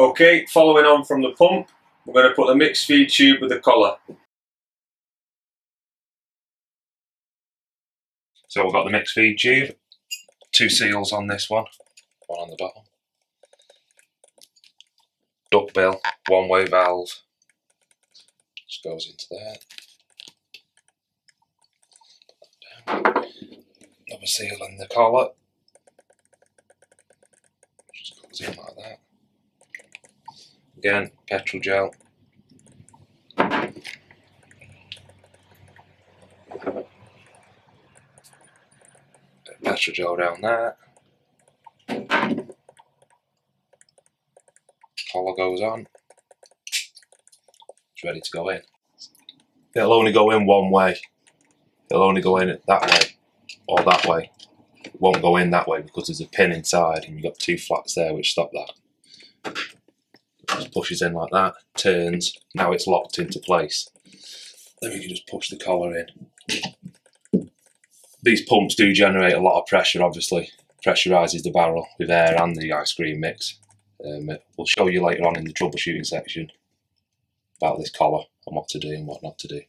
Okay, following on from the pump, we're going to put the mixed feed tube with the collar. So we've got the mixed feed tube, two seals on this one, one on the bottom. Duck bill, one way valve, just goes into there. Another seal in the collar, just goes in like that. Again, petrol gel. Petrol gel down there. Collar goes on. It's ready to go in. It'll only go in one way. It'll only go in that way or that way. It won't go in that way because there's a pin inside and you've got two flats there which stop that. Just pushes in like that, turns, now it's locked into place. Then we can just push the collar in. These pumps do generate a lot of pressure obviously. Pressurises the barrel with air and the ice cream mix. Um, we'll show you later on in the troubleshooting section about this collar and what to do and what not to do.